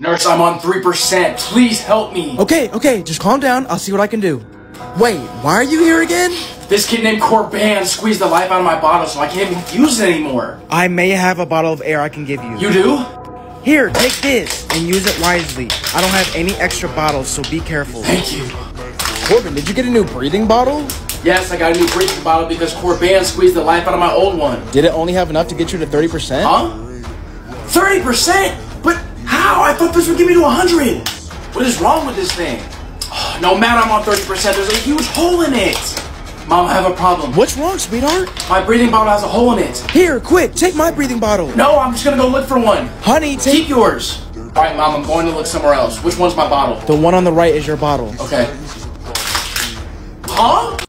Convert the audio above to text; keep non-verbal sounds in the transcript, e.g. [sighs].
Nurse, I'm on 3%. Please help me. Okay, okay, just calm down. I'll see what I can do. Wait, why are you here again? This kid named Corban squeezed the life out of my bottle, so I can't even use it anymore. I may have a bottle of air I can give you. You do? Here, take this and use it wisely. I don't have any extra bottles, so be careful. Thank you. Corbin, did you get a new breathing bottle? Yes, I got a new breathing bottle because Corban squeezed the life out of my old one. Did it only have enough to get you to 30%? Huh? 30%? How? I thought this would get me to 100. What is wrong with this thing? [sighs] No matter I'm on 30%, there's a huge hole in it. Mom, I have a problem. What's wrong, sweetheart? My breathing bottle has a hole in it. Here, quick, take my breathing bottle. No, I'm just gonna go look for one. Honey, take Keep yours. All right, Mom, I'm going to look somewhere else. Which one's my bottle? the one on the right is your bottle. Okay. Huh?